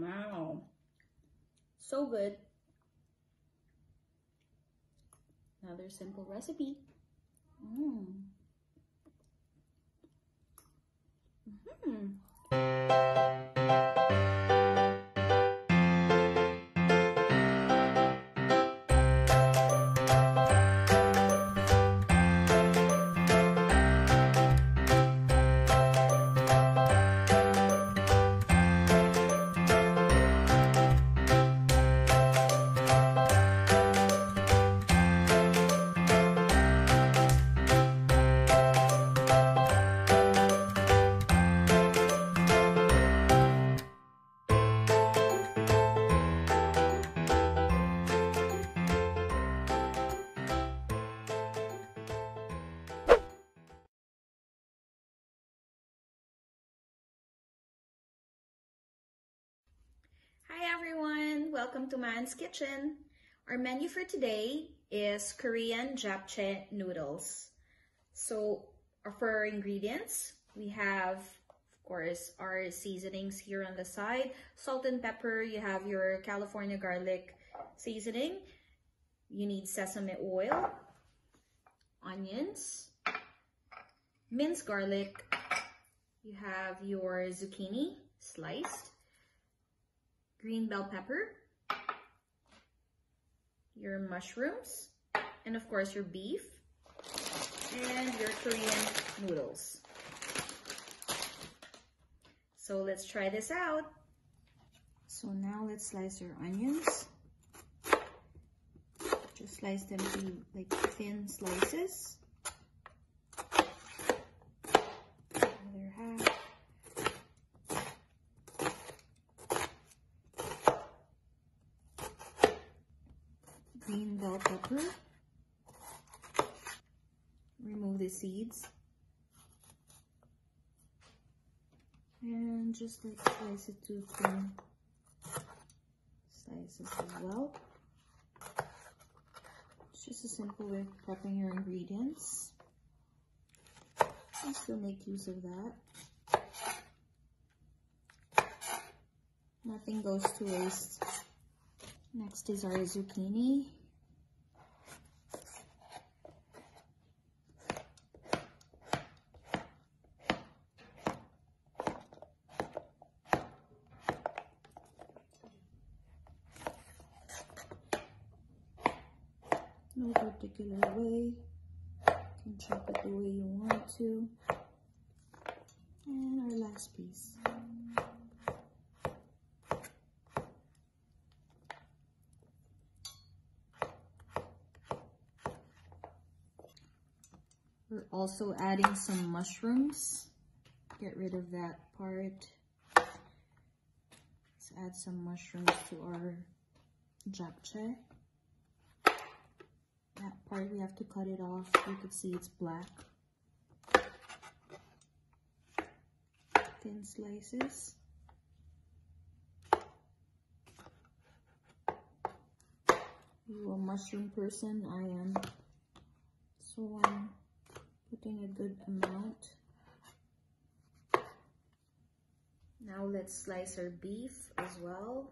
Wow. So good. Another simple recipe. Mm. Mm -hmm. Welcome to Man's Kitchen. Our menu for today is Korean japchae noodles. So uh, for our ingredients, we have, of course, our seasonings here on the side. Salt and pepper, you have your California garlic seasoning. You need sesame oil, onions, minced garlic. You have your zucchini sliced green bell pepper, your mushrooms, and of course your beef, and your Korean noodles. So let's try this out. So now let's slice your onions. Just slice them to like thin slices. Green bell pepper. Remove the seeds. And just like slice it to thin slices as well. It's just a simple way of prepping your ingredients. Still make use of that. Nothing goes to waste. Next is our zucchini. No particular way. You can chop it the way you want to. And our last piece. We're also adding some mushrooms. Get rid of that part. Let's add some mushrooms to our japchae. That part we have to cut it off. You can see it's black. Thin slices. You a mushroom person? I am. So um, putting a good amount. Now let's slice our beef as well.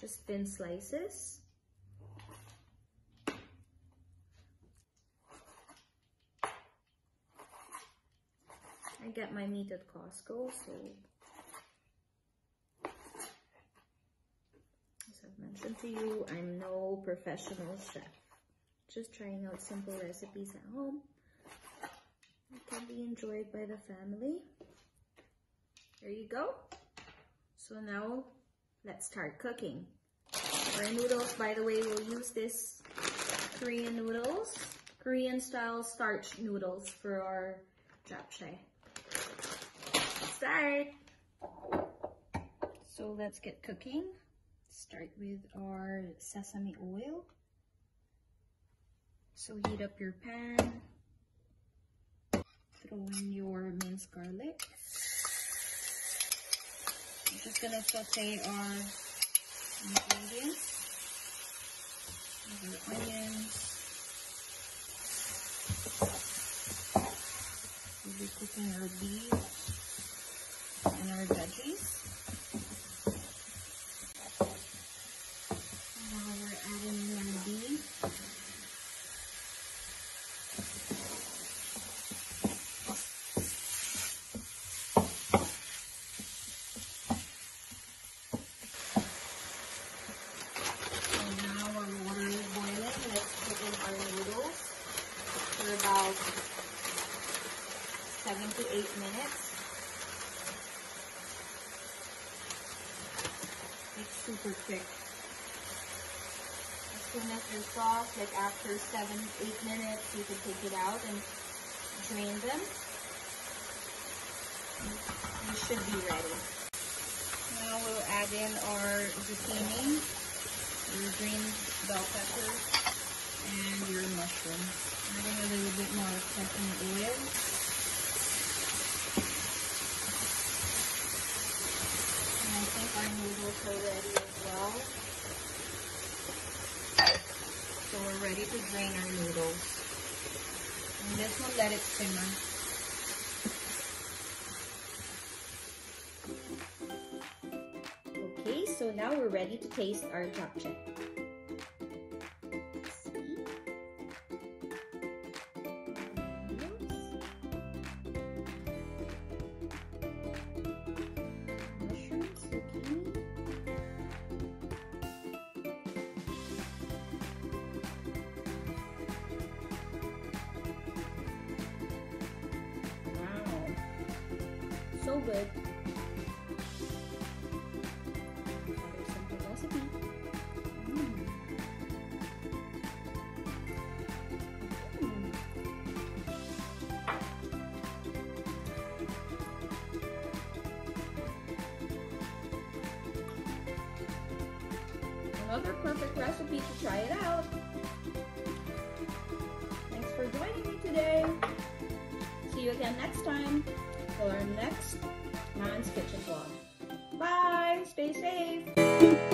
Just thin slices. I get my meat at Costco, so to you, I'm no professional chef. Just trying out simple recipes at home. It can be enjoyed by the family. There you go. So now let's start cooking. Our noodles, by the way, we'll use this Korean noodles, Korean style starch noodles for our japchae. Start. So let's get cooking start with our sesame oil. So heat up your pan. Throw in your minced garlic. I'm just gonna saute our ingredients. Our onions. We'll be cooking our beef and our veggies. Now we're adding in our beef. And now our water is boiling. Let's put in our noodles for about seven to eight minutes. It's super quick. As soon as they're soft, like after seven, eight minutes, you can take it out and drain them. You should be ready. Now we'll add in our zucchini, your green bell peppers, and your mushroom. Adding a little bit more sesame oil. And I think our are ready as well. So we're ready to drain our noodles. And this will let it simmer. Okay, so now we're ready to taste our japchae. Recipe. Mm. Mm. Another perfect recipe to try it out. Thanks for joining me today. See you again next time our next Man's Kitchen vlog. Bye! Stay safe!